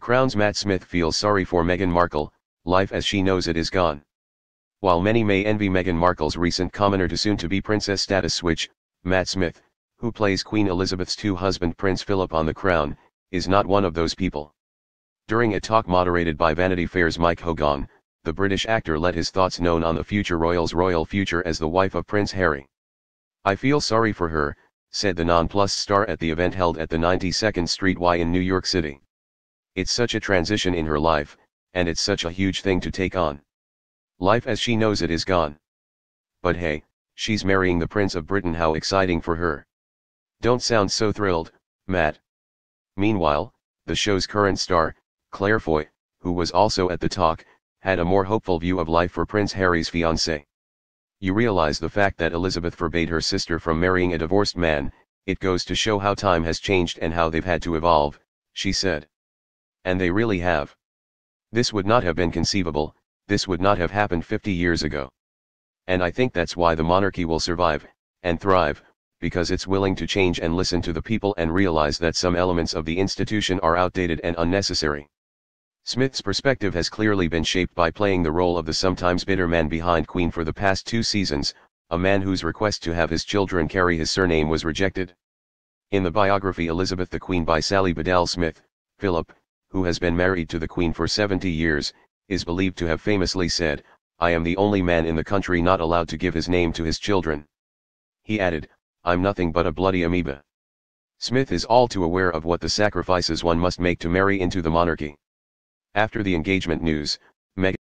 Crown's Matt Smith feels sorry for Meghan Markle, life as she knows it is gone. While many may envy Meghan Markle's recent commoner to soon-to-be princess status switch, Matt Smith, who plays Queen Elizabeth's two husband Prince Philip on The Crown, is not one of those people. During a talk moderated by Vanity Fair's Mike Hogan, the British actor let his thoughts known on the future royal's royal future as the wife of Prince Harry. I feel sorry for her, said the non-plus star at the event held at the 92nd Street Y in New York City. It's such a transition in her life, and it's such a huge thing to take on. Life as she knows it is gone. But hey, she's marrying the Prince of Britain how exciting for her. Don't sound so thrilled, Matt. Meanwhile, the show's current star, Claire Foy, who was also at the talk, had a more hopeful view of life for Prince Harry's fiancée. You realize the fact that Elizabeth forbade her sister from marrying a divorced man, it goes to show how time has changed and how they've had to evolve, she said. And they really have. This would not have been conceivable, this would not have happened 50 years ago. And I think that's why the monarchy will survive, and thrive, because it's willing to change and listen to the people and realize that some elements of the institution are outdated and unnecessary. Smith's perspective has clearly been shaped by playing the role of the sometimes bitter man behind Queen for the past two seasons, a man whose request to have his children carry his surname was rejected. In the biography Elizabeth the Queen by Sally Bedell Smith, Philip, who has been married to the Queen for 70 years, is believed to have famously said, I am the only man in the country not allowed to give his name to his children. He added, I'm nothing but a bloody amoeba. Smith is all too aware of what the sacrifices one must make to marry into the monarchy. After the engagement news, Meghan